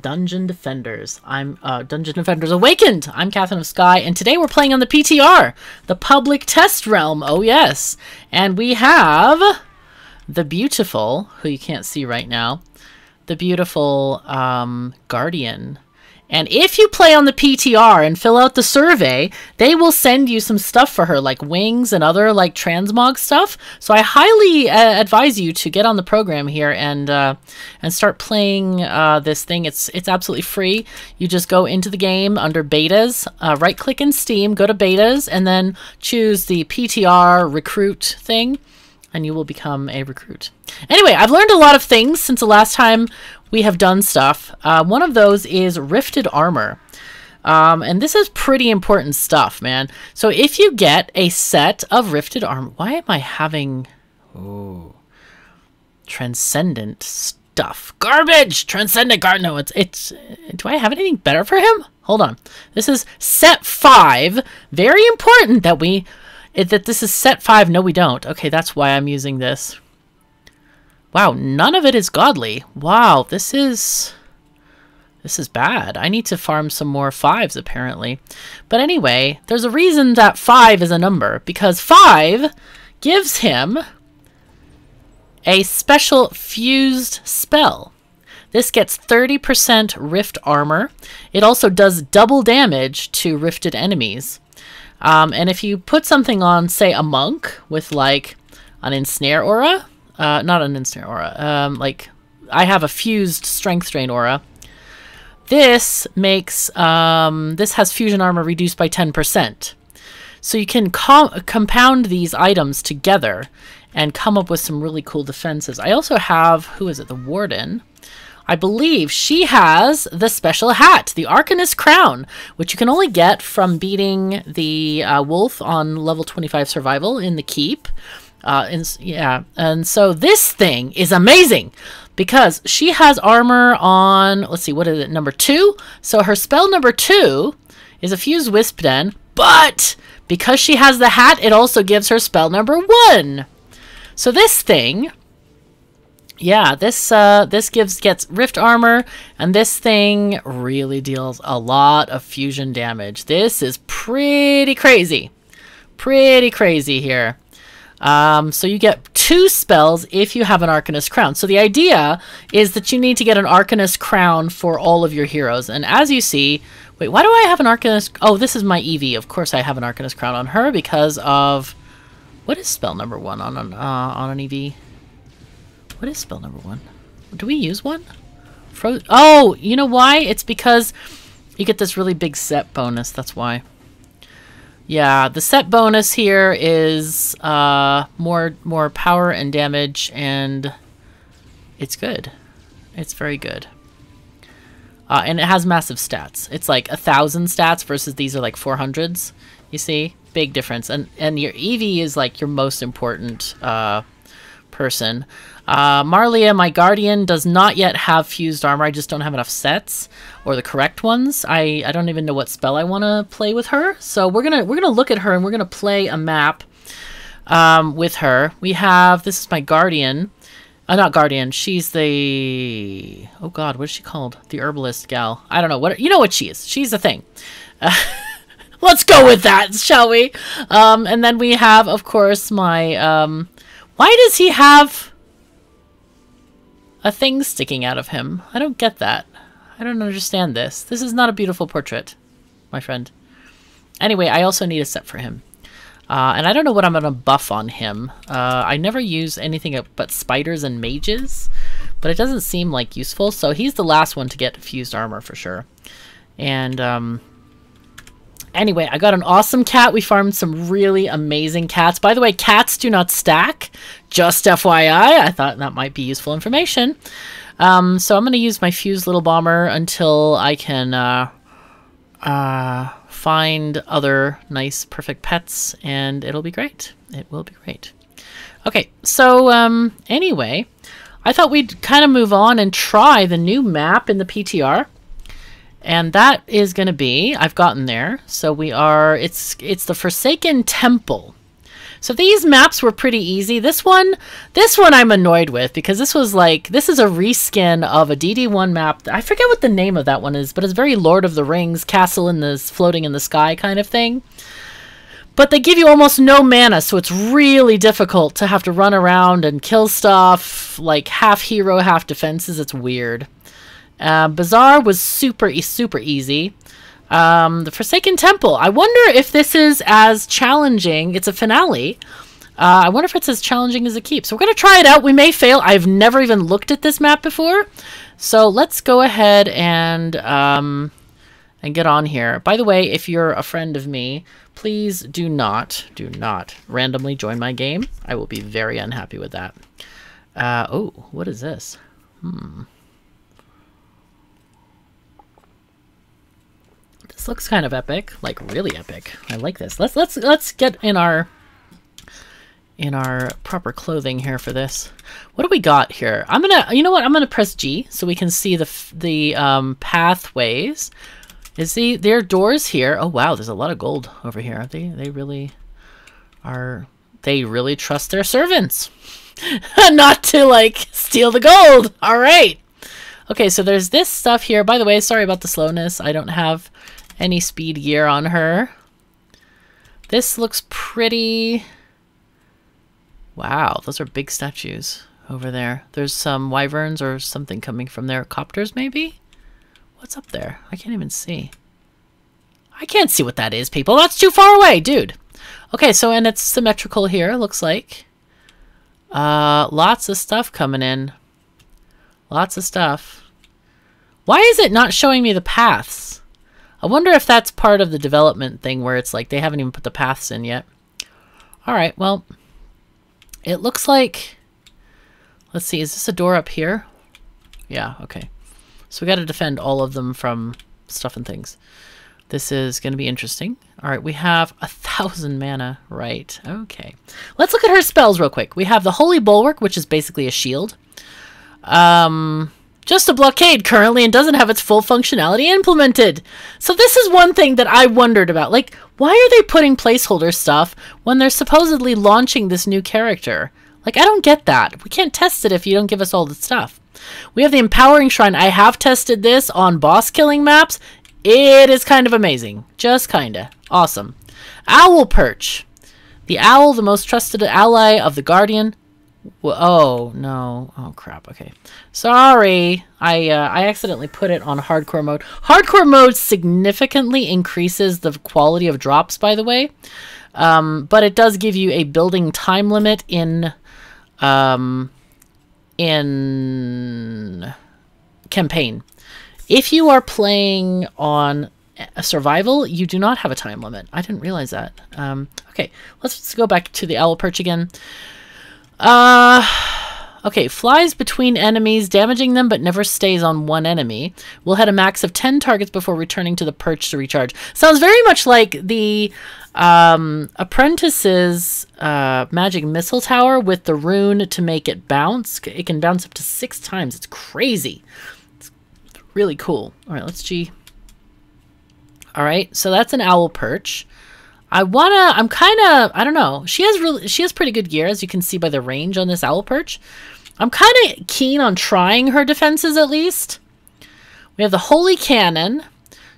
Dungeon Defenders. I'm uh, Dungeon Defenders Awakened. I'm Katherine of Sky, and today we're playing on the PTR, the Public Test Realm. Oh yes, and we have the beautiful, who you can't see right now, the beautiful um, Guardian and if you play on the PTR and fill out the survey, they will send you some stuff for her, like wings and other like transmog stuff. So I highly uh, advise you to get on the program here and uh, and start playing uh, this thing. It's it's absolutely free. You just go into the game under betas, uh, right click in Steam, go to betas, and then choose the PTR recruit thing and you will become a recruit. Anyway, I've learned a lot of things since the last time we have done stuff. Uh, one of those is rifted armor. Um, and this is pretty important stuff, man. So if you get a set of rifted armor, why am I having ooh, transcendent stuff? Garbage! Transcendent guard. No, it's it's. Do I have anything better for him? Hold on. This is set five. Very important that we that this is set five. No, we don't. Okay, that's why I'm using this. Wow, none of it is godly. Wow, this is... This is bad. I need to farm some more fives, apparently. But anyway, there's a reason that five is a number. Because five gives him a special fused spell. This gets 30% rift armor. It also does double damage to rifted enemies. Um, and if you put something on, say, a monk with like an ensnare aura, uh, not an instant aura, um, like I have a fused strength drain aura. This makes, um, this has fusion armor reduced by 10%. So you can com compound these items together and come up with some really cool defenses. I also have, who is it, the Warden. I believe she has the special hat, the Arcanist Crown, which you can only get from beating the uh, wolf on level 25 survival in the keep. Uh, and, yeah, and so this thing is amazing because she has armor on, let's see, what is it, number two? So her spell number two is a Fused Wisp Den, but because she has the hat, it also gives her spell number one. So this thing, yeah, this uh, this gives gets rift armor, and this thing really deals a lot of fusion damage. This is pretty crazy, pretty crazy here. Um, so you get two spells if you have an Arcanist Crown. So the idea is that you need to get an Arcanist Crown for all of your heroes. And as you see, wait, why do I have an Arcanist? Oh, this is my EV. Of course I have an Arcanist Crown on her because of... What is spell number one on an, uh, on an EV? What is spell number one? Do we use one? Fro oh, you know why? It's because you get this really big set bonus. That's why. Yeah, the set bonus here is uh, more more power and damage, and it's good. It's very good. Uh, and it has massive stats. It's like a thousand stats versus these are like 400s. You see, big difference. And and your EV is like your most important uh, person. Uh, Marlia, my guardian, does not yet have fused armor. I just don't have enough sets or the correct ones. I, I don't even know what spell I want to play with her. So we're gonna we're gonna look at her and we're gonna play a map um, with her. We have this is my guardian. Uh, not guardian. She's the oh god, what is she called? The herbalist gal. I don't know what you know what she is. She's a thing. Uh, let's go with that, shall we? Um, and then we have, of course, my um, why does he have a thing sticking out of him. I don't get that. I don't understand this. This is not a beautiful portrait, my friend. Anyway, I also need a set for him. Uh, and I don't know what I'm going to buff on him. Uh, I never use anything but spiders and mages, but it doesn't seem like useful. So he's the last one to get fused armor for sure. And um, Anyway, I got an awesome cat. We farmed some really amazing cats. By the way, cats do not stack. Just FYI, I thought that might be useful information. Um, so I'm going to use my fused little bomber until I can uh, uh, find other nice, perfect pets, and it'll be great. It will be great. Okay, so um, anyway, I thought we'd kind of move on and try the new map in the PTR. And that is going to be, I've gotten there. So we are, it's, it's the Forsaken Temple. So these maps were pretty easy. This one, this one I'm annoyed with because this was like, this is a reskin of a DD1 map. I forget what the name of that one is, but it's very Lord of the Rings, castle in the floating in the sky kind of thing. But they give you almost no mana, so it's really difficult to have to run around and kill stuff, like half hero, half defenses. It's weird. Uh, Bazaar was super, super easy. Um, the Forsaken Temple. I wonder if this is as challenging. It's a finale. Uh, I wonder if it's as challenging as a keep. So we're going to try it out. We may fail. I've never even looked at this map before. So let's go ahead and um, and get on here. By the way, if you're a friend of me, please do not, do not randomly join my game. I will be very unhappy with that. Uh, oh, what is this? Hmm. This looks kind of epic, like really epic. I like this. Let's let's let's get in our in our proper clothing here for this. What do we got here? I'm gonna, you know what? I'm gonna press G so we can see the the um, pathways. Is the there are doors here? Oh wow, there's a lot of gold over here. They they really are. They really trust their servants, not to like steal the gold. All right. Okay, so there's this stuff here. By the way, sorry about the slowness. I don't have any speed gear on her. This looks pretty... Wow, those are big statues over there. There's some wyverns or something coming from there. Copters, maybe? What's up there? I can't even see. I can't see what that is, people. That's too far away, dude. Okay, so and it's symmetrical here, looks like. Uh, lots of stuff coming in. Lots of stuff. Why is it not showing me the paths? I wonder if that's part of the development thing where it's like they haven't even put the paths in yet. Alright, well, it looks like... Let's see, is this a door up here? Yeah, okay. So we got to defend all of them from stuff and things. This is going to be interesting. All right, we have a thousand mana. Right, okay. Let's look at her spells real quick. We have the Holy Bulwark, which is basically a shield. Um, just a blockade currently and doesn't have its full functionality implemented. So this is one thing that I wondered about. Like, why are they putting placeholder stuff when they're supposedly launching this new character? Like, I don't get that. We can't test it if you don't give us all the stuff. We have the Empowering Shrine. I have tested this on boss killing maps. It is kind of amazing. Just kinda. Awesome. Owl Perch. The owl, the most trusted ally of the Guardian, oh no! Oh crap! Okay, sorry. I uh, I accidentally put it on hardcore mode. Hardcore mode significantly increases the quality of drops, by the way, um, but it does give you a building time limit in um, in campaign. If you are playing on survival, you do not have a time limit. I didn't realize that. Um, okay, let's go back to the owl perch again. Uh, okay, flies between enemies, damaging them but never stays on one enemy. Will hit a max of 10 targets before returning to the perch to recharge. Sounds very much like the um, Apprentice's uh, magic missile tower with the rune to make it bounce. It can bounce up to six times. It's crazy. It's really cool. All right, let's G. All right, so that's an owl perch. I wanna. I'm kind of. I don't know. She has really. She has pretty good gear, as you can see by the range on this owl perch. I'm kind of keen on trying her defenses at least. We have the Holy Cannon.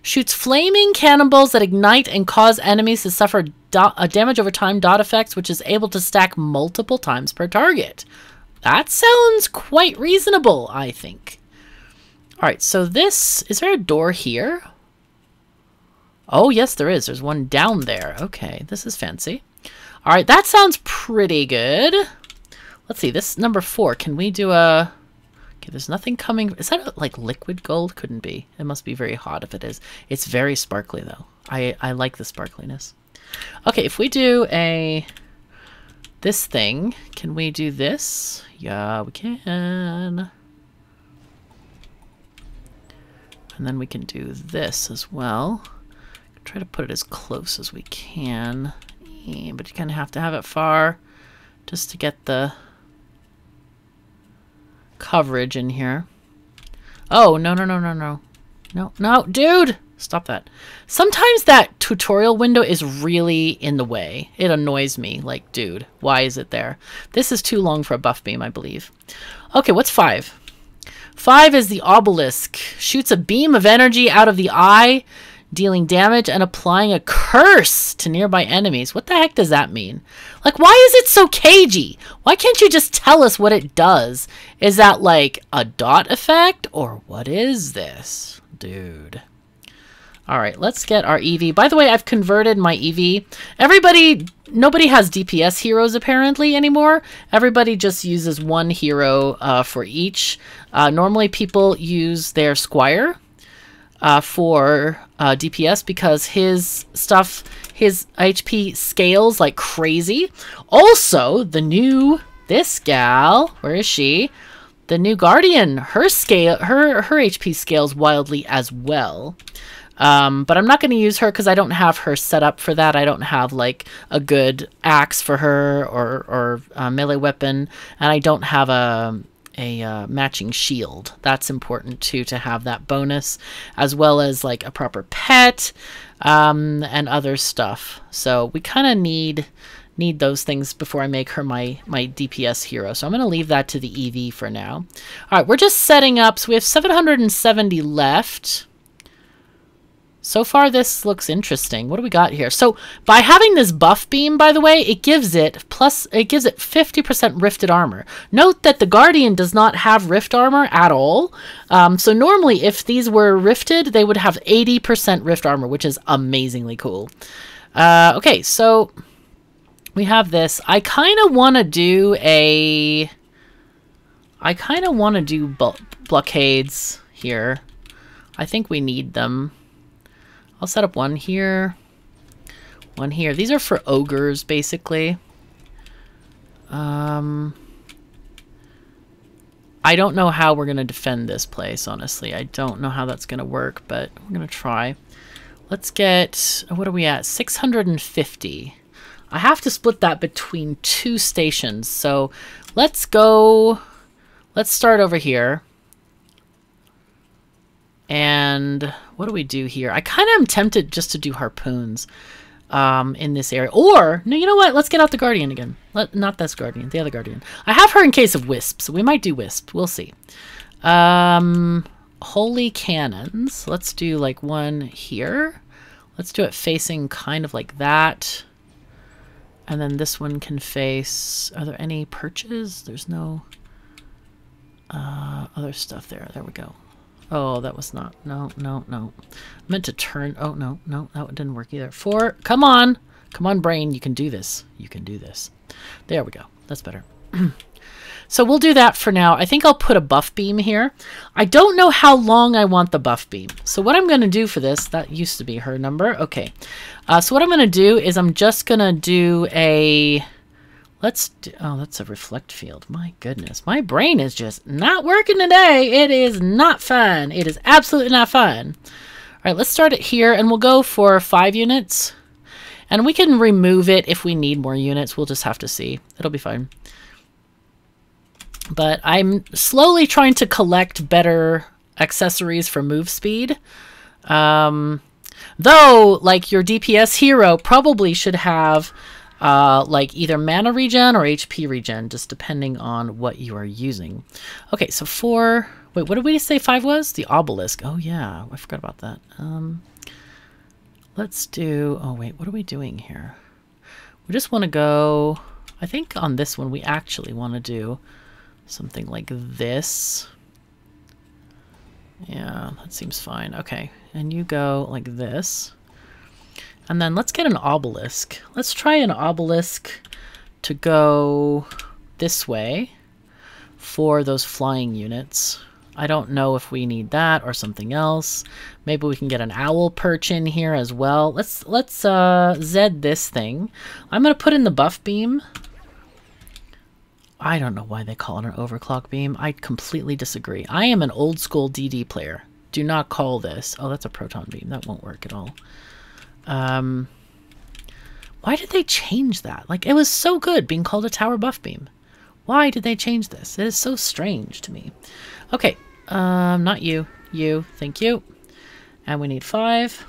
Shoots flaming cannonballs that ignite and cause enemies to suffer a damage over time dot effects, which is able to stack multiple times per target. That sounds quite reasonable, I think. Alright, so this... Is there a door here? Oh, yes, there is. There's one down there. Okay, this is fancy. All right, that sounds pretty good. Let's see, this number four. Can we do a... Okay, there's nothing coming... Is that like liquid gold? Couldn't be. It must be very hot if it is. It's very sparkly, though. I, I like the sparkliness. Okay, if we do a... This thing, can we do this? Yeah, we can. And then we can do this as well. Try to put it as close as we can. Yeah, but you kind of have to have it far just to get the coverage in here. Oh, no, no, no, no, no. No, no, dude! Stop that. Sometimes that tutorial window is really in the way. It annoys me. Like, dude, why is it there? This is too long for a buff beam, I believe. Okay, what's five? Five is the obelisk. Shoots a beam of energy out of the eye, dealing damage and applying a curse to nearby enemies. What the heck does that mean? Like, why is it so cagey? Why can't you just tell us what it does? Is that like a dot effect? Or what is this? Dude. All right, let's get our EV. By the way, I've converted my EV. Everybody, nobody has DPS heroes apparently anymore. Everybody just uses one hero uh, for each. Uh, normally people use their Squire uh, for uh, DPS because his stuff, his HP scales like crazy. Also, the new, this gal, where is she? The new Guardian, her scale, her, her HP scales wildly as well. Um, but I'm not going to use her because I don't have her set up for that. I don't have like a good axe for her or, or a melee weapon. And I don't have a, a uh, matching shield. That's important too to have that bonus as well as like a proper pet um, and other stuff. So we kind of need need those things before I make her my, my DPS hero. So I'm going to leave that to the EV for now. All right, we're just setting up. So we have 770 left. So far, this looks interesting. What do we got here? So by having this buff beam, by the way, it gives it plus it gives it 50% rifted armor. Note that the Guardian does not have rift armor at all. Um, so normally, if these were rifted, they would have 80% rift armor, which is amazingly cool. Uh, okay, so we have this. I kind of want to do a... I kind of want to do blockades here. I think we need them. I'll set up one here, one here. These are for ogres, basically. Um, I don't know how we're going to defend this place, honestly. I don't know how that's going to work, but we're going to try. Let's get, what are we at? 650. I have to split that between two stations, so let's go, let's start over here. And what do we do here? I kind of am tempted just to do harpoons um, in this area. Or, no, you know what? Let's get out the Guardian again. Let, not this Guardian, the other Guardian. I have her in case of Wisp, so we might do Wisp. We'll see. Um, holy Cannons. Let's do like one here. Let's do it facing kind of like that. And then this one can face... Are there any perches? There's no uh, other stuff there. There we go. Oh, that was not. No, no, no. I meant to turn. Oh, no, no, that didn't work either. Four. Come on. Come on, brain. You can do this. You can do this. There we go. That's better. so we'll do that for now. I think I'll put a buff beam here. I don't know how long I want the buff beam. So what I'm going to do for this, that used to be her number. Okay. Uh, so what I'm going to do is I'm just going to do a... Let's do, oh, that's a reflect field. My goodness. My brain is just not working today. It is not fun. It is absolutely not fun. All right, let's start it here and we'll go for five units. And we can remove it if we need more units. We'll just have to see. It'll be fine. But I'm slowly trying to collect better accessories for move speed. Um, though, like your DPS hero probably should have uh, like either mana regen or HP regen, just depending on what you are using. Okay, so four, wait, what did we say five was? The obelisk. Oh yeah, I forgot about that. Um, let's do, oh wait, what are we doing here? We just want to go, I think on this one we actually want to do something like this. Yeah, that seems fine. Okay, and you go like this. And then let's get an obelisk. Let's try an obelisk to go this way for those flying units. I don't know if we need that or something else. Maybe we can get an owl perch in here as well. Let's let's uh, Zed this thing. I'm going to put in the buff beam. I don't know why they call it an overclock beam. I completely disagree. I am an old school DD player. Do not call this. Oh, that's a proton beam. That won't work at all. Um, why did they change that? Like, it was so good being called a tower buff beam. Why did they change this? It is so strange to me. Okay, um, not you. You, thank you. And we need five.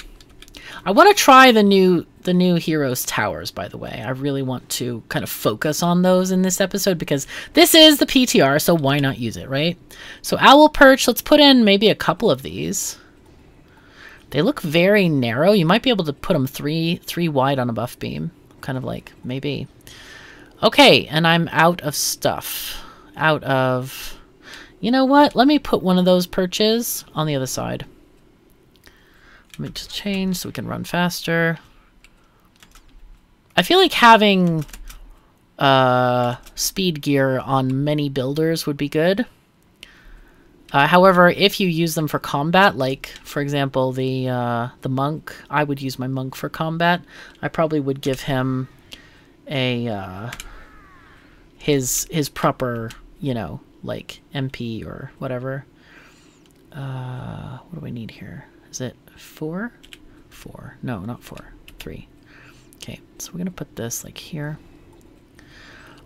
I want to try the new the new heroes towers by the way. I really want to kind of focus on those in this episode because this is the PTR, so why not use it, right? So owl perch, let's put in maybe a couple of these. They look very narrow. You might be able to put them three three wide on a buff beam. Kind of like maybe. Okay, and I'm out of stuff. Out of You know what? Let me put one of those perches on the other side. Let me just change so we can run faster. I feel like having uh, speed gear on many builders would be good. Uh, however, if you use them for combat, like for example the uh, the monk, I would use my monk for combat. I probably would give him a uh, his his proper, you know, like MP or whatever. Uh, what do I need here? Is it four? Four. No, not four. Three. Okay, so we're gonna put this like here.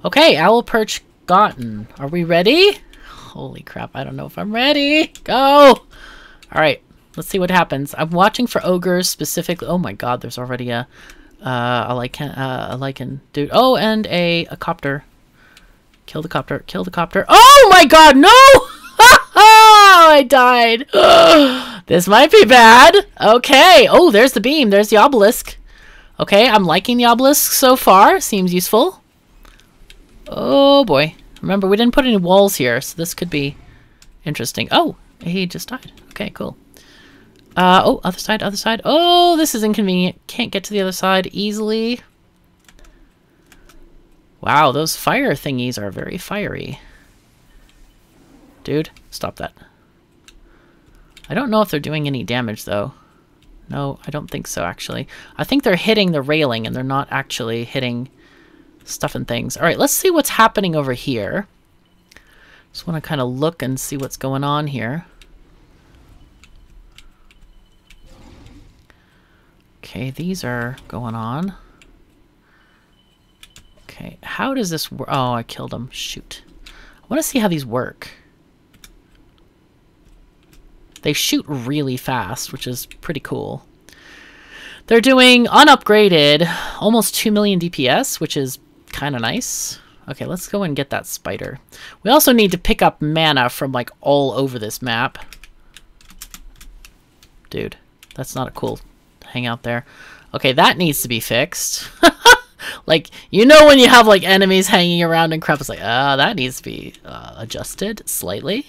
Okay, owl perch gotten. Are we ready? Holy crap, I don't know if I'm ready. Go! Alright, let's see what happens. I'm watching for ogres specifically. Oh my god, there's already a uh, a Lycan, uh, a Lycan dude. Oh, and a, a copter. Kill the copter, kill the copter. Oh my god, no! I died. this might be bad. Okay. Oh, there's the beam. There's the obelisk. Okay, I'm liking the obelisk so far. Seems useful. Oh, boy. Remember, we didn't put any walls here, so this could be interesting. Oh, he just died. Okay, cool. Uh, oh, other side, other side. Oh, this is inconvenient. Can't get to the other side easily. Wow, those fire thingies are very fiery. Dude, stop that. I don't know if they're doing any damage, though. No, I don't think so, actually. I think they're hitting the railing, and they're not actually hitting stuff and things. All right, let's see what's happening over here. Just want to kind of look and see what's going on here. Okay, these are going on. Okay, how does this work? Oh, I killed them. Shoot. I want to see how these work. They shoot really fast, which is pretty cool. They're doing unupgraded almost 2 million DPS, which is kind of nice. Okay, let's go and get that spider. We also need to pick up mana from like all over this map. Dude, that's not a cool hangout there. Okay, that needs to be fixed. like, you know when you have like enemies hanging around and crap, it's like, ah, uh, that needs to be uh, adjusted slightly.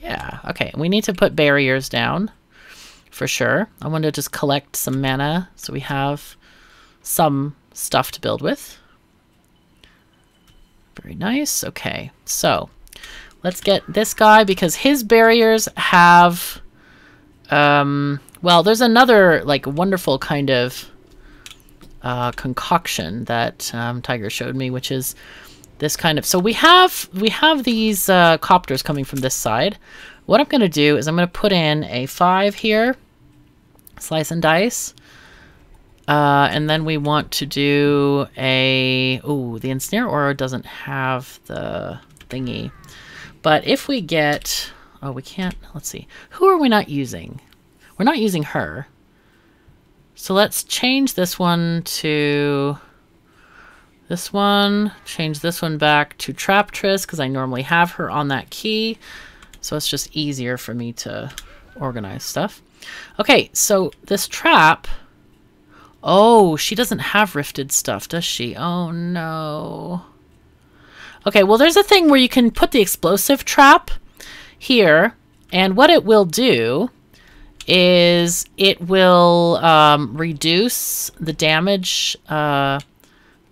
Yeah, okay. We need to put barriers down for sure. I want to just collect some mana so we have some stuff to build with. Very nice. Okay, so let's get this guy because his barriers have... Um, well, there's another like wonderful kind of uh, concoction that um, Tiger showed me, which is this kind of so we have we have these uh, copters coming from this side. What I'm gonna do is I'm gonna put in a five here slice and dice uh, and then we want to do a oh the ensnare aura doesn't have the thingy but if we get oh we can't let's see who are we not using we're not using her so let's change this one to this one, change this one back to trap Traptress because I normally have her on that key. So it's just easier for me to organize stuff. Okay, so this trap... Oh, she doesn't have rifted stuff, does she? Oh, no. Okay, well, there's a thing where you can put the explosive trap here, and what it will do is it will um, reduce the damage uh,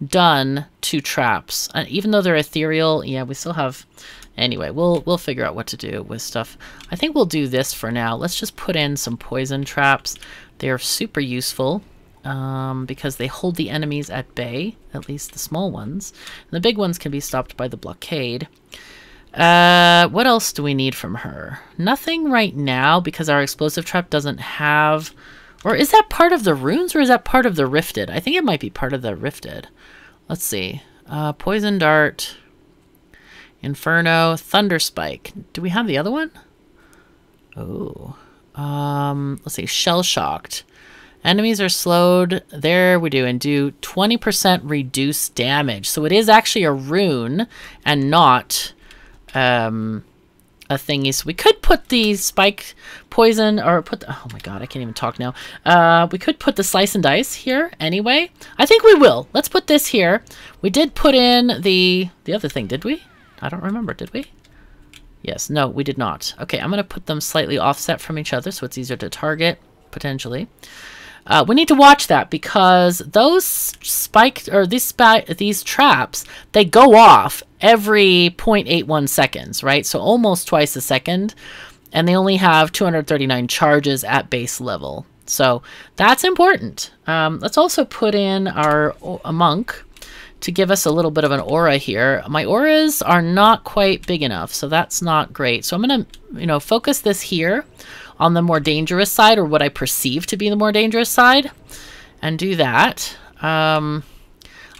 done to traps. Uh, even though they're ethereal, yeah, we still have... Anyway, we'll we'll figure out what to do with stuff. I think we'll do this for now. Let's just put in some poison traps. They're super useful um, because they hold the enemies at bay, at least the small ones. And the big ones can be stopped by the blockade. Uh, what else do we need from her? Nothing right now because our explosive trap doesn't have... Or is that part of the runes or is that part of the rifted? I think it might be part of the rifted. Let's see. Uh, Poison Dart, Inferno, Thunder Spike. Do we have the other one? Oh. Um, let's see, shell shocked. Enemies are slowed. There we do, and do 20% reduced damage. So it is actually a rune and not um, a thingy. So we could put the spike poison, or put the, oh my god, I can't even talk now. Uh, we could put the slice and dice here anyway. I think we will. Let's put this here. We did put in the, the other thing, did we? I don't remember, did we? Yes, no, we did not. Okay, I'm going to put them slightly offset from each other so it's easier to target, potentially. Uh, we need to watch that because those spiked or these these traps they go off every 0.81 seconds, right? So almost twice a second, and they only have 239 charges at base level. So that's important. Um, let's also put in our a monk to give us a little bit of an aura here. My auras are not quite big enough, so that's not great. So I'm going to, you know, focus this here on the more dangerous side, or what I perceive to be the more dangerous side, and do that. Um,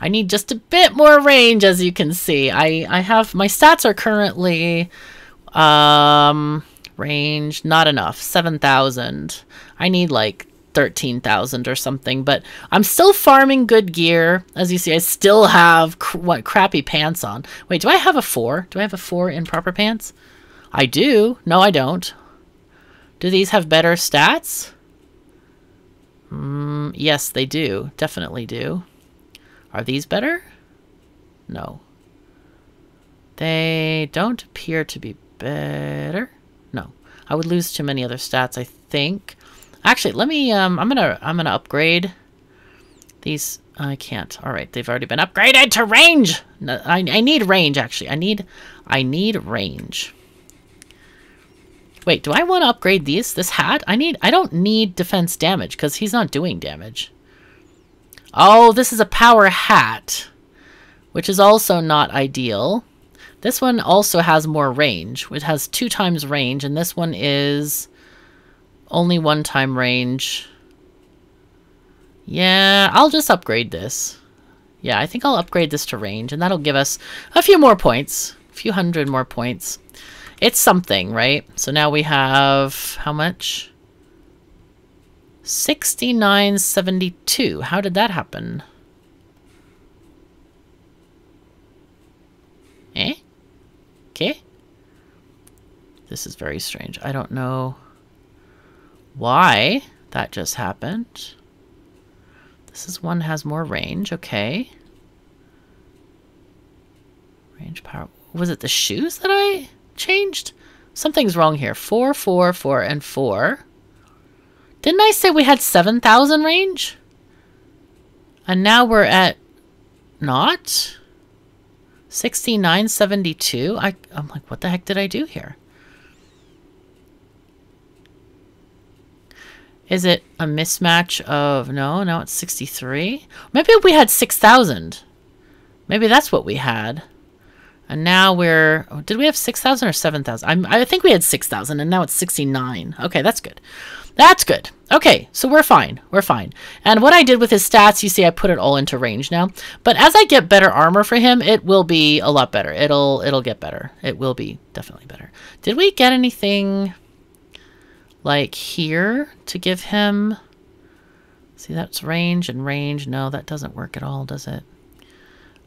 I need just a bit more range, as you can see. I, I have, my stats are currently, um, range, not enough, 7,000. I need like 13,000 or something, but I'm still farming good gear. As you see, I still have, cr what, crappy pants on. Wait, do I have a 4? Do I have a 4 in proper pants? I do. No, I don't. Do these have better stats? Mm, yes, they do. Definitely do. Are these better? No. They don't appear to be better. No. I would lose too many other stats, I think. Actually, let me, um, I'm gonna, I'm gonna upgrade these. I can't. All right, they've already been upgraded to range. No, I, I need range, actually. I need, I need range. Wait, do I want to upgrade these? This hat? I need, I don't need defense damage because he's not doing damage. Oh, this is a power hat, which is also not ideal. This one also has more range. It has two times range, and this one is only one time range. Yeah, I'll just upgrade this. Yeah, I think I'll upgrade this to range, and that'll give us a few more points. A few hundred more points. It's something, right? So now we have... how much? 69.72. How did that happen? Eh? Okay. This is very strange. I don't know why that just happened. This is one has more range, okay. Range power. Was it the shoes that I changed? Something's wrong here. Four, four, four, and four. Didn't I say we had 7,000 range? And now we're at not? 6972? I, I'm like, what the heck did I do here? Is it a mismatch of... No, now it's 63. Maybe we had 6,000. Maybe that's what we had. And now we're... Oh, did we have 6,000 or 7,000? I think we had 6,000 and now it's 69. Okay, that's good. That's good. Okay, so we're fine. We're fine. And what I did with his stats, you see I put it all into range now. But as I get better armor for him, it will be a lot better. It'll it'll get better. It will be definitely better. Did we get anything like here to give him... See, that's range and range. No, that doesn't work at all, does it?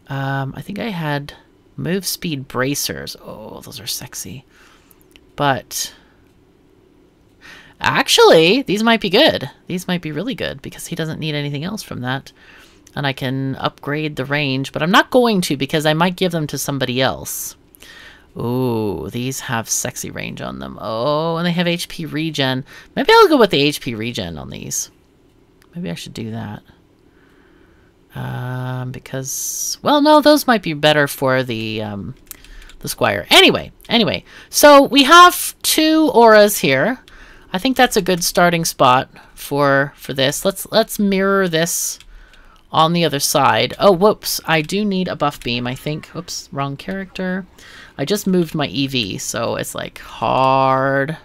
Um, I think I had move speed bracers. Oh, those are sexy. But actually, these might be good. These might be really good because he doesn't need anything else from that. And I can upgrade the range, but I'm not going to because I might give them to somebody else. Ooh, these have sexy range on them. Oh, and they have HP regen. Maybe I'll go with the HP regen on these. Maybe I should do that. Um, because, well, no, those might be better for the, um, the Squire. Anyway, anyway, so we have two auras here. I think that's a good starting spot for, for this. Let's, let's mirror this on the other side. Oh, whoops, I do need a buff beam, I think. Oops, wrong character. I just moved my EV, so it's like hard.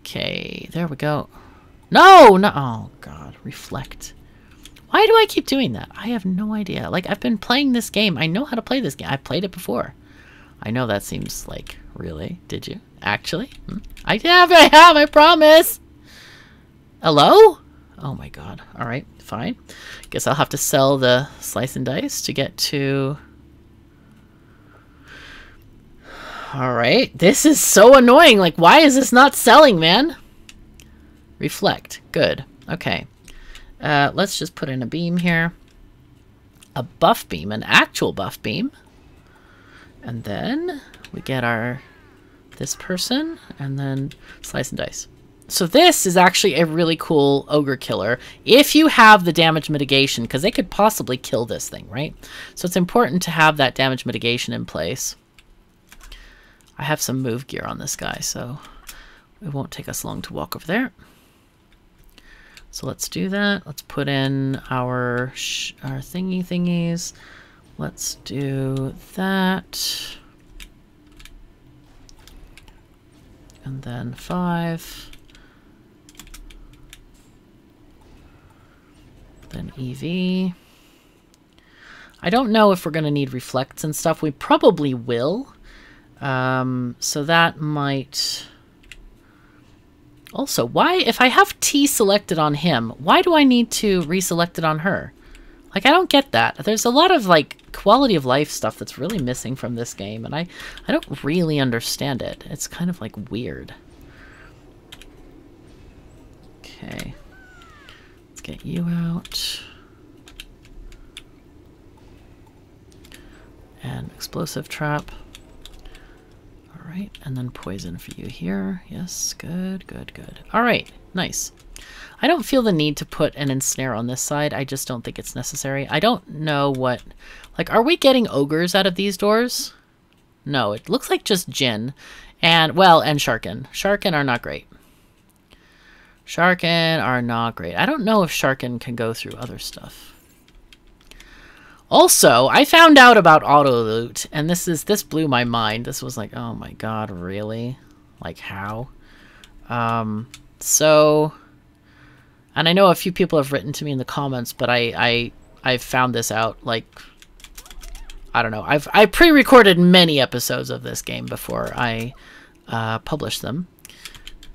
Okay, there we go. No, no, oh god, reflect. Why do I keep doing that? I have no idea. Like, I've been playing this game. I know how to play this game. I've played it before. I know that seems, like, Really? Did you? Actually? Hmm? I have, I have, I promise! Hello? Oh my god. Alright, fine. Guess I'll have to sell the slice and dice to get to... Alright, this is so annoying. Like, why is this not selling, man? Reflect. Good. Okay. Uh, let's just put in a beam here. A buff beam, an actual buff beam. And then we get our this person and then slice and dice. So this is actually a really cool ogre killer if you have the damage mitigation because they could possibly kill this thing, right? So it's important to have that damage mitigation in place. I have some move gear on this guy, so it won't take us long to walk over there. So let's do that. Let's put in our our thingy thingies. Let's do that. And then five. Then EV. I don't know if we're going to need reflects and stuff. We probably will. Um, so that might... Also, why, if I have T selected on him, why do I need to reselect it on her? Like, I don't get that. There's a lot of, like, quality of life stuff that's really missing from this game, and I, I don't really understand it. It's kind of, like, weird. Okay. Let's get you out. And explosive trap. Alright, and then poison for you here. Yes, good, good, good. Alright, nice. I don't feel the need to put an ensnare on this side. I just don't think it's necessary. I don't know what... Like, are we getting ogres out of these doors? No, it looks like just Djinn. And, well, and Sharken. Sharken are not great. Sharken are not great. I don't know if Sharken can go through other stuff. Also, I found out about auto loot, and this is this blew my mind. This was like, oh my god, really? Like how? Um, so, and I know a few people have written to me in the comments, but I I I found this out like I don't know. I've I pre-recorded many episodes of this game before I uh, published them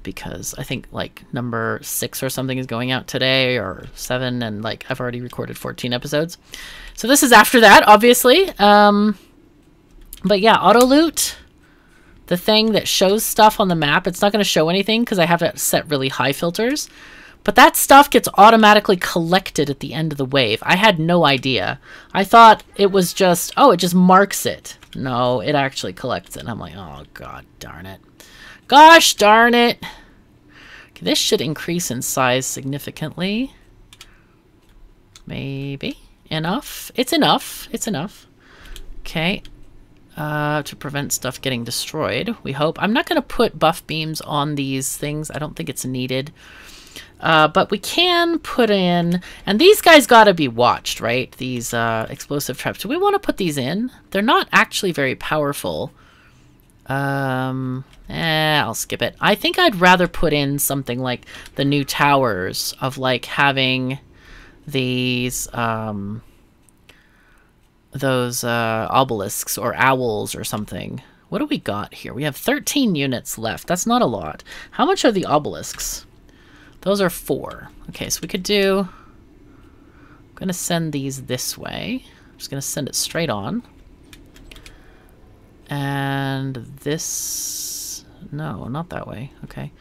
because I think like number six or something is going out today or seven and like I've already recorded 14 episodes. So this is after that, obviously. Um, but yeah, auto loot, the thing that shows stuff on the map, it's not going to show anything because I have it set really high filters. But that stuff gets automatically collected at the end of the wave. I had no idea. I thought it was just, oh, it just marks it. No, it actually collects it. And I'm like, oh, god darn it. Gosh darn it. Okay, this should increase in size significantly. Maybe. Enough? It's enough. It's enough. Okay. Uh, to prevent stuff getting destroyed, we hope. I'm not going to put buff beams on these things. I don't think it's needed. Uh, but we can put in, and these guys got to be watched, right? These uh, explosive traps. Do we want to put these in? They're not actually very powerful. Um, eh, I'll skip it. I think I'd rather put in something like the new towers of like having these, um, those, uh, obelisks or owls or something. What do we got here? We have 13 units left. That's not a lot. How much are the obelisks? Those are four. Okay, so we could do... I'm going to send these this way. I'm just going to send it straight on. And this... No, not that way. Okay.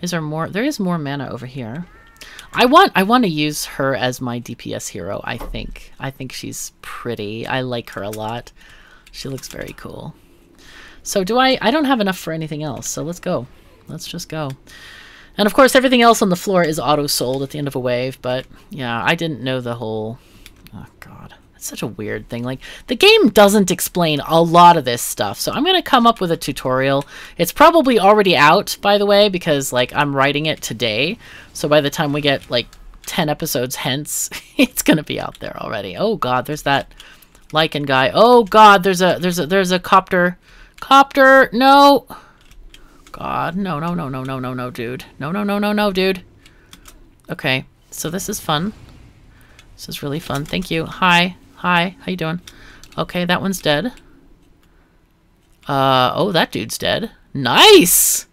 Is there more? There is more mana over here. I want I want to use her as my DPS hero, I think. I think she's pretty. I like her a lot. She looks very cool. So do I... I don't have enough for anything else, so let's go. Let's just go. And of course, everything else on the floor is auto-sold at the end of a wave, but yeah, I didn't know the whole... Oh, God. It's such a weird thing. Like, the game doesn't explain a lot of this stuff, so I'm going to come up with a tutorial. It's probably already out, by the way, because, like, I'm writing it today. So by the time we get, like, 10 episodes hence, it's going to be out there already. Oh, God, there's that Lycan guy. Oh, God, there's a, there's a, there's a copter. Copter, no! God, no, no, no, no, no, no, no, dude. No, no, no, no, no, dude. Okay, so this is fun. This is really fun. Thank you. Hi. Hi, how you doing? Okay, that one's dead. Uh, oh, that dude's dead. Nice!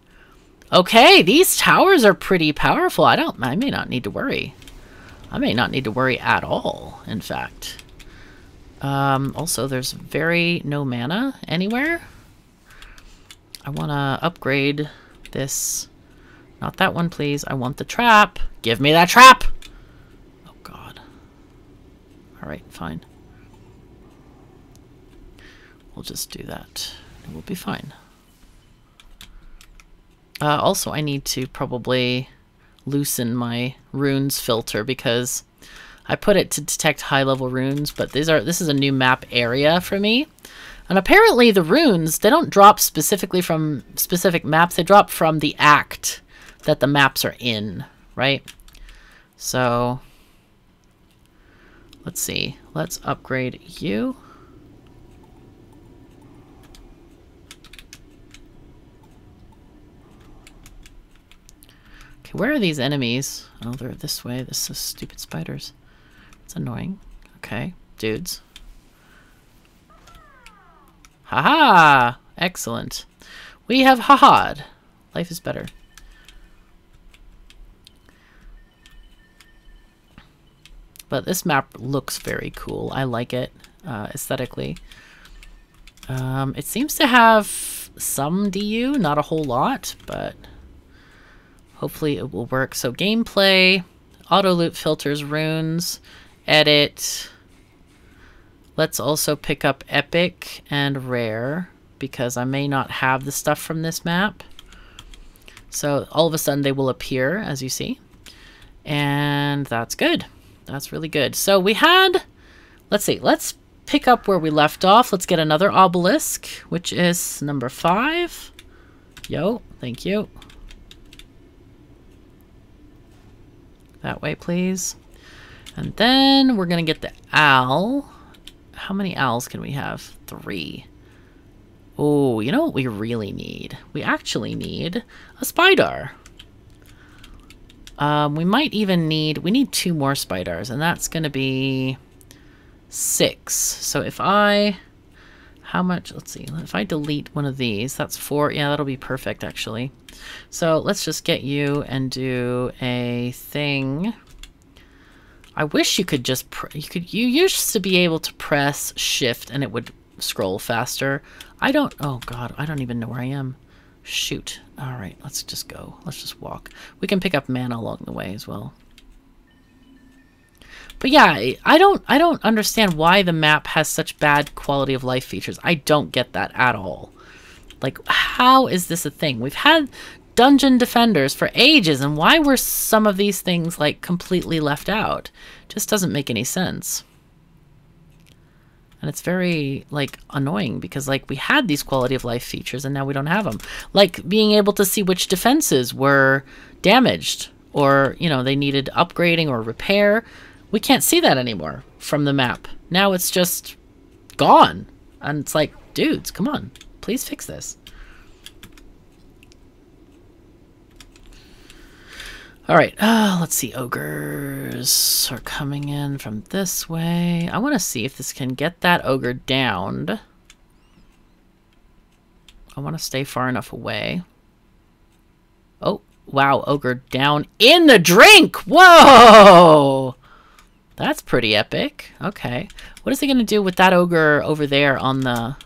Okay, these towers are pretty powerful. I don't, I may not need to worry. I may not need to worry at all, in fact. Um, also, there's very no mana anywhere. I want to upgrade this. Not that one, please. I want the trap. Give me that trap! Oh, God. Alright, fine. We'll just do that. And we'll be fine. Uh, also, I need to probably loosen my runes filter because I put it to detect high-level runes, but these are this is a new map area for me. And apparently the runes, they don't drop specifically from specific maps, they drop from the act that the maps are in, right? So, let's see. Let's upgrade you. Okay, where are these enemies? Oh, they're this way. This is stupid spiders. It's annoying. Okay, dudes. Haha! -ha! Excellent. We have haha'd. Life is better. But this map looks very cool. I like it uh, aesthetically. Um, it seems to have some DU, not a whole lot, but Hopefully it will work. So gameplay, auto loop filters, runes, edit. Let's also pick up epic and rare because I may not have the stuff from this map. So all of a sudden they will appear as you see. And that's good. That's really good. So we had, let's see, let's pick up where we left off. Let's get another obelisk, which is number five. Yo, thank you. That way, please. And then we're going to get the owl. How many owls can we have? Three. Oh, you know what we really need? We actually need a spider. Um, we might even need... We need two more spiders, and that's going to be six. So if I... How much? Let's see. If I delete one of these, that's four. Yeah, that'll be perfect, actually. So let's just get you and do a thing. I wish you could just, you could, you used to be able to press shift and it would scroll faster. I don't, oh God, I don't even know where I am. Shoot. All right, let's just go. Let's just walk. We can pick up mana along the way as well. But yeah, I don't I don't understand why the map has such bad quality of life features. I don't get that at all. Like how is this a thing? We've had dungeon defenders for ages and why were some of these things like completely left out? Just doesn't make any sense. And it's very like annoying because like we had these quality of life features and now we don't have them. Like being able to see which defenses were damaged or, you know, they needed upgrading or repair. We can't see that anymore from the map. Now it's just gone. And it's like, dudes, come on. Please fix this. Alright, uh, let's see. Ogres are coming in from this way. I want to see if this can get that ogre downed. I want to stay far enough away. Oh, wow. Ogre down in the drink! Whoa! That's pretty epic. Okay. What is he going to do with that ogre over there on the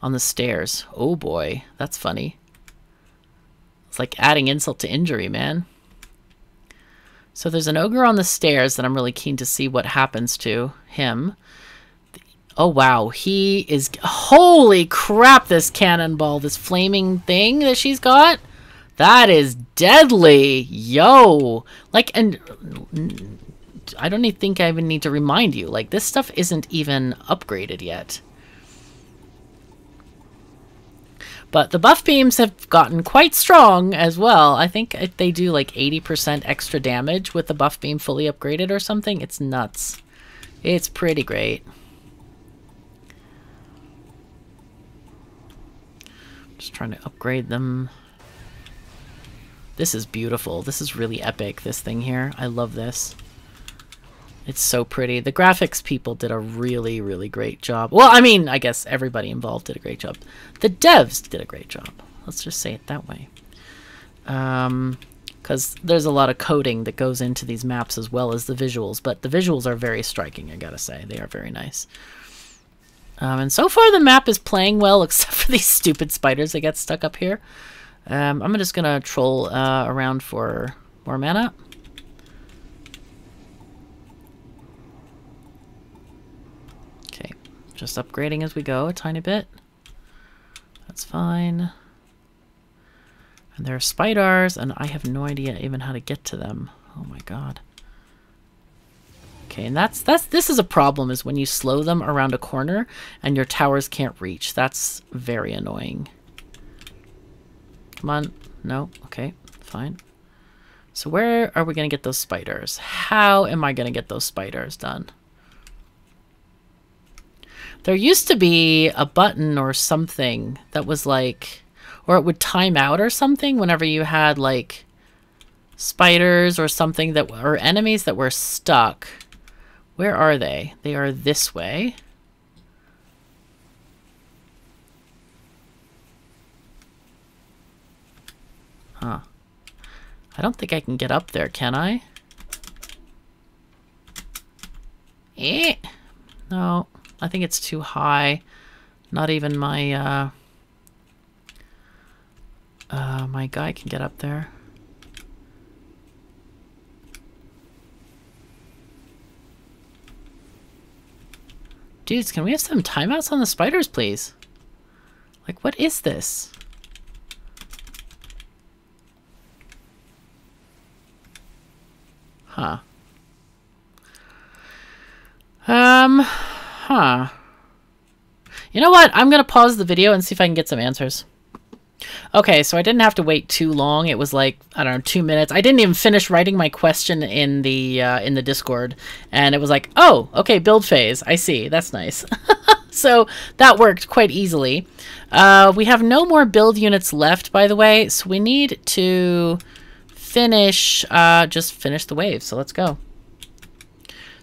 on the stairs? Oh boy, that's funny. It's like adding insult to injury, man. So there's an ogre on the stairs that I'm really keen to see what happens to him. Oh wow, he is holy crap this cannonball, this flaming thing that she's got. That is deadly. Yo. Like and I don't even think I even need to remind you. Like, this stuff isn't even upgraded yet. But the buff beams have gotten quite strong as well. I think they do like 80% extra damage with the buff beam fully upgraded or something. It's nuts. It's pretty great. Just trying to upgrade them. This is beautiful. This is really epic, this thing here. I love this. It's so pretty. The graphics people did a really, really great job. Well, I mean, I guess everybody involved did a great job. The devs did a great job. Let's just say it that way. Um, because there's a lot of coding that goes into these maps as well as the visuals. But the visuals are very striking, I gotta say. They are very nice. Um, and so far the map is playing well, except for these stupid spiders that get stuck up here. Um, I'm just gonna troll uh, around for more mana. Okay, just upgrading as we go a tiny bit. That's fine. And there are spiders, and I have no idea even how to get to them. Oh my god. Okay, and that's that's this is a problem is when you slow them around a corner and your towers can't reach. That's very annoying. Come on. No. Okay. Fine. So where are we going to get those spiders? How am I going to get those spiders done? There used to be a button or something that was like or it would time out or something whenever you had like spiders or something that or enemies that were stuck. Where are they? They are this way. Huh. I don't think I can get up there, can I? Eh. No, I think it's too high. Not even my, uh... Uh, my guy can get up there. Dudes, can we have some timeouts on the spiders, please? Like, what is this? Huh. Um, huh. You know what? I'm going to pause the video and see if I can get some answers. Okay, so I didn't have to wait too long. It was like I don't know, two minutes. I didn't even finish writing my question in the uh, in the Discord, and it was like, oh, okay, build phase. I see. That's nice. so that worked quite easily. Uh, we have no more build units left, by the way, so we need to finish. Uh, just finish the wave. So let's go.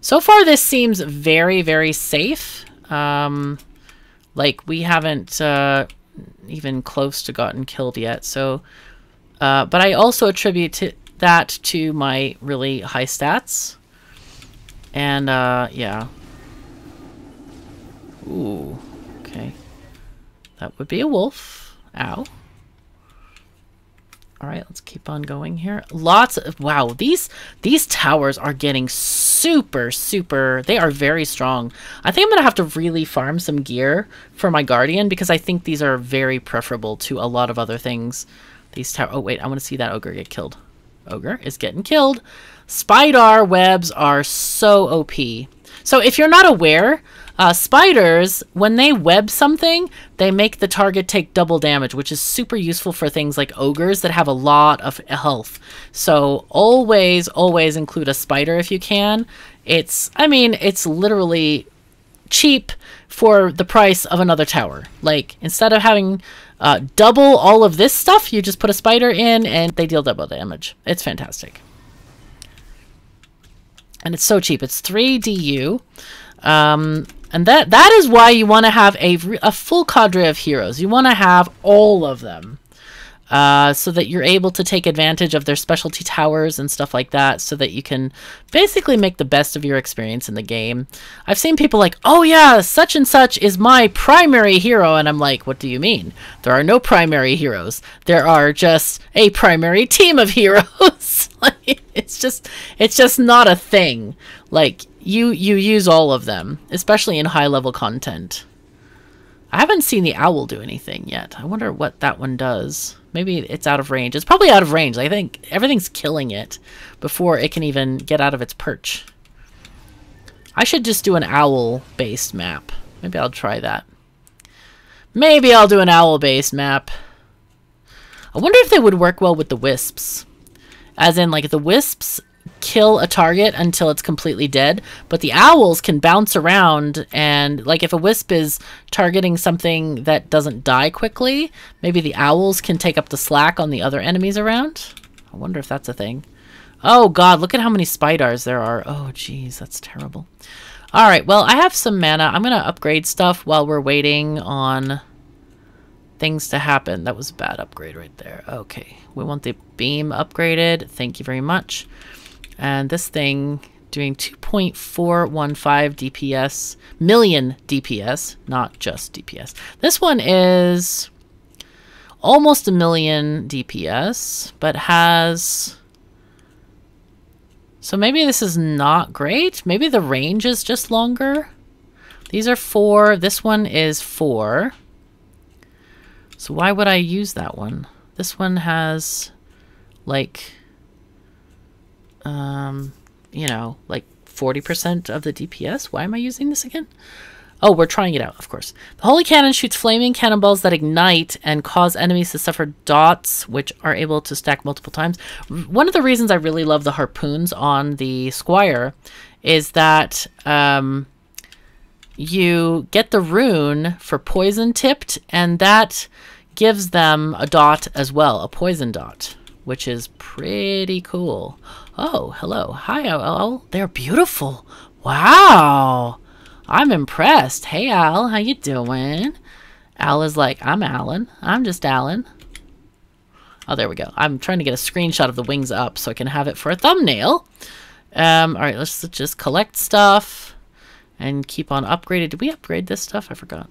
So far, this seems very, very safe. Um, like we haven't uh, even close to gotten killed yet. So, uh, but I also attribute that to my really high stats. And, uh, yeah. Ooh, okay. That would be a wolf. Ow. All right, let's keep on going here. Lots of, wow, these, these towers are getting super, super, they are very strong. I think I'm to have to really farm some gear for my Guardian because I think these are very preferable to a lot of other things. These tower, oh wait, I want to see that ogre get killed. Ogre is getting killed. Spider webs are so OP. So if you're not aware, uh, spiders, when they web something, they make the target take double damage, which is super useful for things like ogres that have a lot of health. So always, always include a spider if you can. It's, I mean, it's literally cheap for the price of another tower. Like, instead of having uh, double all of this stuff, you just put a spider in and they deal double damage. It's fantastic. And it's so cheap. It's 3 DU. Um, and that that is why you want to have a, a full cadre of heroes. You want to have all of them. Uh, so that you're able to take advantage of their specialty towers and stuff like that so that you can basically make the best of your experience in the game. I've seen people like, oh yeah, such and such is my primary hero, and I'm like, what do you mean? There are no primary heroes. There are just a primary team of heroes. like, it's just, it's just not a thing. Like, you you use all of them, especially in high level content. I haven't seen the owl do anything yet. I wonder what that one does. Maybe it's out of range. It's probably out of range. I think everything's killing it before it can even get out of its perch. I should just do an owl-based map. Maybe I'll try that. Maybe I'll do an owl-based map. I wonder if they would work well with the wisps. As in, like, the wisps kill a target until it's completely dead, but the owls can bounce around and like if a wisp is targeting something that doesn't die quickly, maybe the owls can take up the slack on the other enemies around. I wonder if that's a thing. Oh god, look at how many spiders there are. Oh jeez, that's terrible. Alright, well, I have some mana. I'm going to upgrade stuff while we're waiting on things to happen. That was a bad upgrade right there. Okay, we want the beam upgraded. Thank you very much. And this thing doing 2.415 DPS, million DPS, not just DPS. This one is almost a million DPS, but has... So maybe this is not great. Maybe the range is just longer. These are four. This one is four. So why would I use that one? This one has, like, um, you know, like 40% of the DPS. Why am I using this again? Oh, we're trying it out, of course. The Holy Cannon shoots flaming cannonballs that ignite and cause enemies to suffer dots, which are able to stack multiple times. One of the reasons I really love the harpoons on the Squire is that um, you get the rune for poison tipped, and that gives them a dot as well, a poison dot, which is pretty cool. Oh, hello. Hi, Al. They're beautiful. Wow. I'm impressed. Hey, Al, how you doing? Al is like, I'm Alan. I'm just Alan. Oh, there we go. I'm trying to get a screenshot of the wings up so I can have it for a thumbnail. Um, all right, let's just collect stuff and keep on upgrading. Did we upgrade this stuff? I forgot.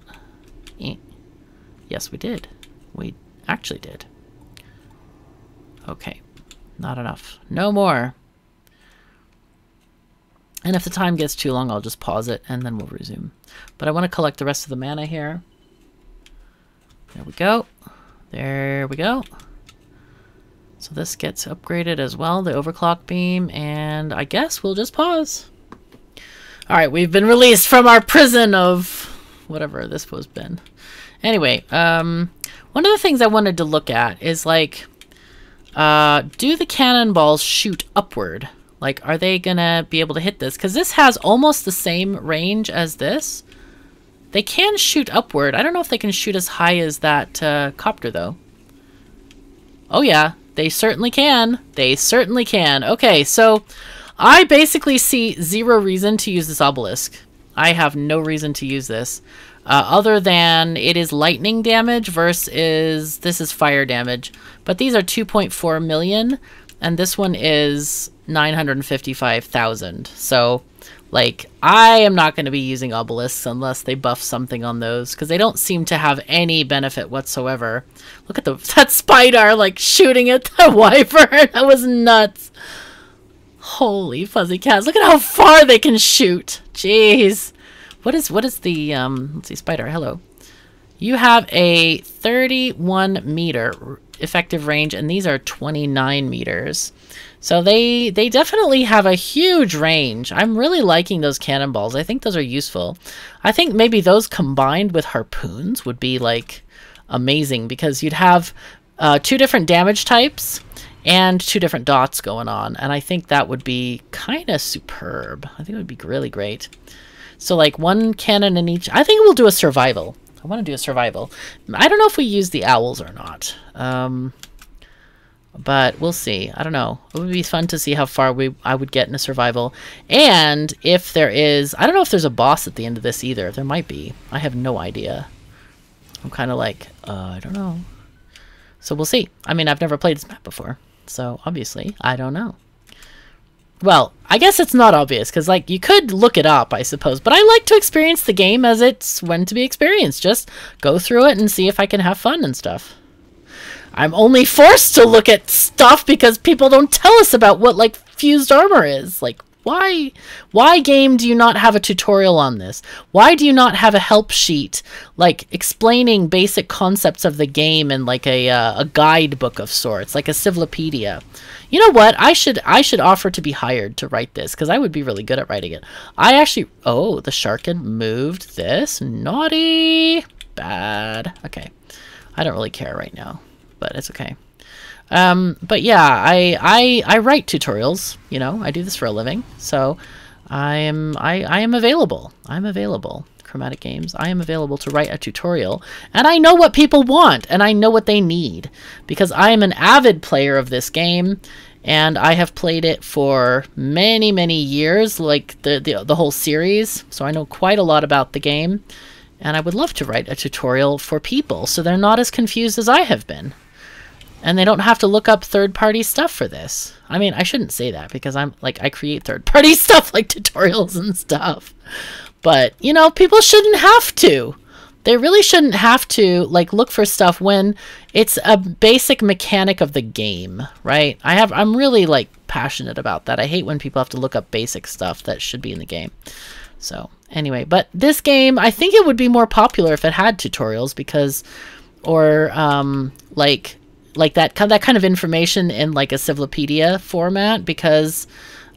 Yes, we did. We actually did. Okay, not enough. No more. And if the time gets too long, I'll just pause it and then we'll resume. But I want to collect the rest of the mana here. There we go. There we go. So this gets upgraded as well, the overclock beam, and I guess we'll just pause. Alright, we've been released from our prison of whatever this was been. Anyway, um, one of the things I wanted to look at is like, uh, do the cannonballs shoot upward? Like, are they gonna be able to hit this? Because this has almost the same range as this. They can shoot upward. I don't know if they can shoot as high as that uh, copter, though. Oh, yeah. They certainly can. They certainly can. Okay, so I basically see zero reason to use this obelisk. I have no reason to use this. Uh, other than it is lightning damage versus this is fire damage. But these are 2.4 million, and this one is 955,000. So, like, I am not going to be using obelisks unless they buff something on those, because they don't seem to have any benefit whatsoever. Look at the that spider, like, shooting at the wyvern. that was nuts. Holy fuzzy cats. Look at how far they can shoot. Jeez. What is, what is the, um, let's see, spider, hello. You have a 31 meter effective range, and these are 29 meters. So they they definitely have a huge range. I'm really liking those cannonballs. I think those are useful. I think maybe those combined with harpoons would be like amazing because you'd have uh, two different damage types and two different dots going on. And I think that would be kind of superb. I think it would be really great. So like one cannon in each. I think we'll do a survival. I want to do a survival. I don't know if we use the owls or not. Um, but we'll see. I don't know. It would be fun to see how far we I would get in a survival. And if there is... I don't know if there's a boss at the end of this either. There might be. I have no idea. I'm kind of like, uh, I don't know. So we'll see. I mean, I've never played this map before. So obviously, I don't know. Well, I guess it's not obvious, because, like, you could look it up, I suppose. But I like to experience the game as it's when to be experienced. Just go through it and see if I can have fun and stuff. I'm only forced to look at stuff because people don't tell us about what like fused armor is. Like why why game do you not have a tutorial on this? Why do you not have a help sheet like explaining basic concepts of the game and like a uh, a guidebook of sorts, like a civilopedia? You know what? I should I should offer to be hired to write this because I would be really good at writing it. I actually oh the Sharken moved this naughty bad. Okay, I don't really care right now but it's okay. Um, but yeah, I, I, I write tutorials, you know, I do this for a living. So I am, I, I am available. I'm available. Chromatic Games. I am available to write a tutorial, and I know what people want, and I know what they need, because I am an avid player of this game, and I have played it for many, many years, like the, the, the whole series, so I know quite a lot about the game, and I would love to write a tutorial for people so they're not as confused as I have been. And they don't have to look up third-party stuff for this. I mean, I shouldn't say that because I'm like I create third-party stuff like tutorials and stuff. But, you know, people shouldn't have to. They really shouldn't have to like look for stuff when it's a basic mechanic of the game, right? I have I'm really like passionate about that. I hate when people have to look up basic stuff that should be in the game. So, anyway, but this game, I think it would be more popular if it had tutorials because or um like like that that kind of information in like a Civilopedia format because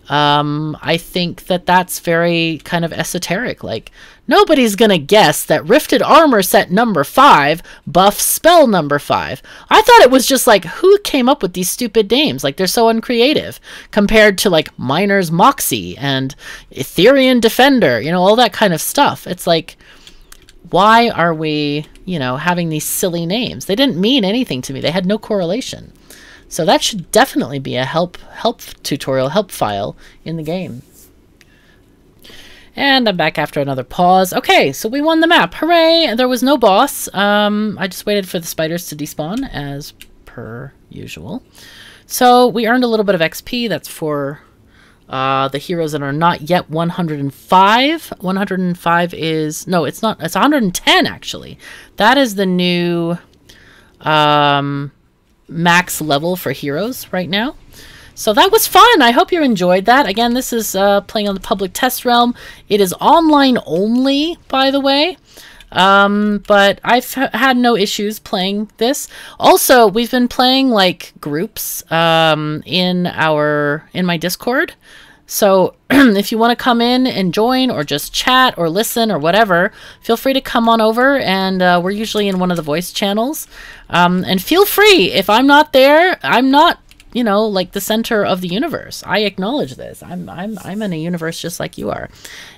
um, I think that that's very kind of esoteric. Like, nobody's gonna guess that Rifted Armor set number five buffs spell number five. I thought it was just like, who came up with these stupid names? Like, they're so uncreative compared to like Miner's Moxie and Ethereal Defender, you know, all that kind of stuff. It's like, why are we, you know, having these silly names? They didn't mean anything to me, they had no correlation. So that should definitely be a help help tutorial, help file in the game. And I'm back after another pause. Okay, so we won the map. Hooray! There was no boss. Um, I just waited for the spiders to despawn, as per usual. So we earned a little bit of XP. That's for uh, the heroes that are not yet 105. 105 is... No, it's not. It's 110, actually. That is the new... Um, max level for heroes right now. So that was fun. I hope you enjoyed that. Again, this is uh, playing on the public test realm. It is online only, by the way. Um, but I've had no issues playing this. Also, we've been playing like groups um, in our in my Discord. So if you want to come in and join or just chat or listen or whatever, feel free to come on over. And uh, we're usually in one of the voice channels. Um, and feel free, if I'm not there, I'm not you know, like the center of the universe. I acknowledge this. I'm I'm I'm in a universe just like you are.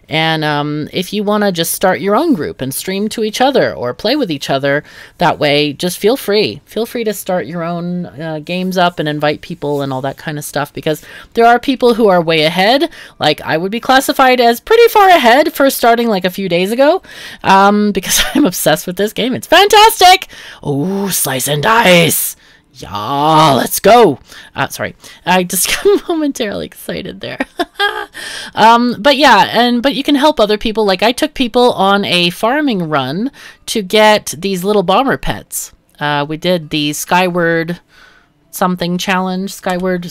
And um, if you want to just start your own group and stream to each other or play with each other that way, just feel free. Feel free to start your own uh, games up and invite people and all that kind of stuff because there are people who are way ahead. Like I would be classified as pretty far ahead for starting like a few days ago um, because I'm obsessed with this game. It's fantastic. Oh, slice and dice. Yeah, let's go. Uh, sorry, I just got momentarily excited there. um, but yeah, and but you can help other people. Like I took people on a farming run to get these little bomber pets. Uh, we did the Skyward something challenge. Skyward,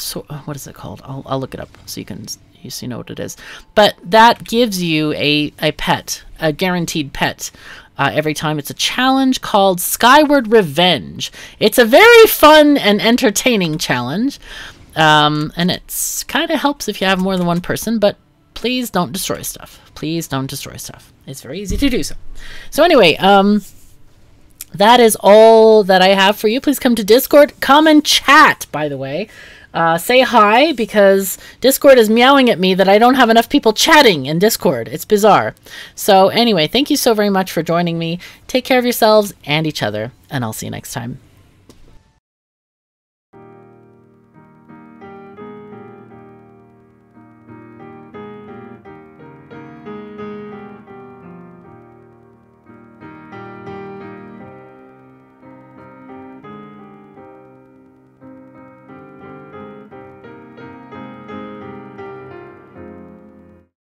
what is it called? I'll, I'll look it up so you can you see know what it is. But that gives you a, a pet, a guaranteed pet uh, every time. It's a challenge called Skyward Revenge. It's a very fun and entertaining challenge. Um, and it's kind of helps if you have more than one person, but please don't destroy stuff. Please don't destroy stuff. It's very easy to do so. So anyway, um, that is all that I have for you. Please come to Discord. Come and chat, by the way. Uh, say hi because Discord is meowing at me that I don't have enough people chatting in Discord. It's bizarre. So, anyway, thank you so very much for joining me. Take care of yourselves and each other, and I'll see you next time.